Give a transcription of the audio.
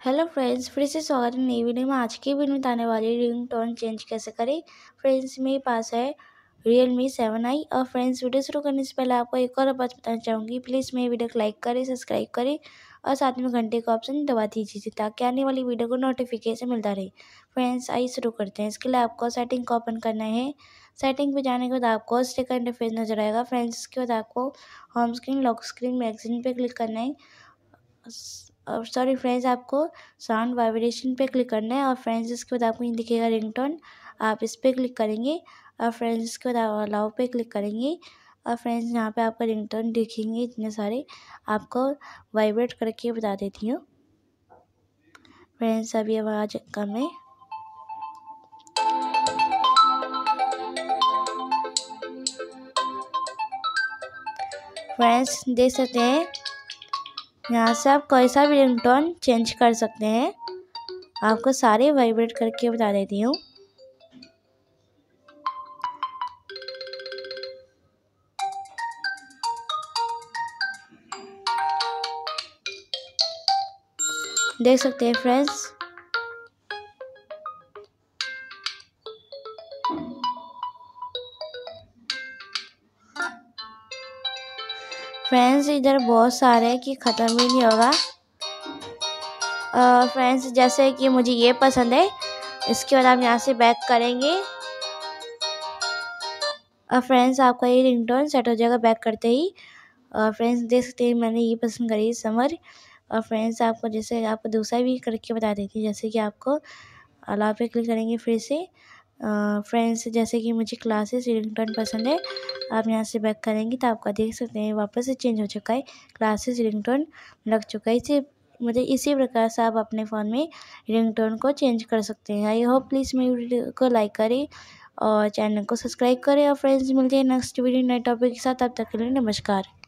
Hello friends फिर से स्वागत है नई वीडियो में। आज की वीडियो में बताने वाली रिंग टोन चेंज कैसे करें? फ्रेंड्स मेरे पास है रियल मी सेवन आई और फ्रेंड्स वीडियो शुरू करने से पहले आपको एक और बात बताना चाहूँगी। प्लीज़ मेरी वीडियो को लाइक करें सब्सक्राइब करें और साथ में घंटे का ऑप्शन दबा दीजिए ताकि आने वाली वीडियो को नोटिफिकेशन मिलता रहे। फ्रेंड्स आई शुरू करते हैं। इसके लिए आपको सेटिंग को ओपन करना है। सेटिंग पे जाने के बाद आपको स्टिकर इंटरफेस नज़र आएगा। फ्रेंड्स इसके बाद आपको home screen lock screen magazine पर क्लिक करना है। और सॉरी फ्रेंड्स आपको साउंड वाइब्रेशन पे क्लिक करना है और फ्रेंड्स इसके बाद आपको ये दिखेगा रिंगटोन आप इस पर क्लिक करेंगे और फ्रेंड्स इसके बाद अलाउ पे क्लिक करेंगे और फ्रेंड्स यहाँ पे आपको रिंगटोन दिखेंगे इतने सारे। आपको वाइब्रेट करके बता देती हूँ। फ्रेंड्स अभी आवाज़ कम है। फ्रेंड्स देख सकते हैं यहाँ से आप कोई सा भी रिंगटोन चेंज कर सकते हैं। आपको सारे वाइब्रेट करके बता देती हूँ। देख सकते हैं फ्रेंड्स फ्रेंड्स इधर बहुत सारे हैं कि ख़त्म ही नहीं होगा। फ्रेंड्स जैसे कि मुझे ये पसंद है, इसके बाद आप यहाँ से बैक करेंगे। और फ्रेंड्स आपका ये रिंगटोन सेट हो जाएगा बैक करते ही। और फ्रेंड्स देख सकते हैं मैंने ये पसंद करी समर। और फ्रेंड्स आपको जैसे आपको दूसरा भी करके बता देती जैसे कि आपको अलाव पे क्लिक करेंगे फिर से। फ्रेंड्स जैसे कि मुझे क्लासेस रिंगटोन पसंद है, आप यहाँ से बैक करेंगे तो आपका देख सकते हैं, वापस से चेंज हो चुका है क्लासेस रिंगटोन लग चुका है। इसे, मुझे इसी प्रकार से आप अपने फ़ोन में रिंगटोन को चेंज कर सकते हैं। आई होप प्लीज़ मेरी वीडियो को लाइक करें और चैनल को सब्सक्राइब करें और फ्रेंड्स मिलते हैं नेक्स्ट वीडियो नए टॉपिक के साथ। अब तक के लिए नमस्कार।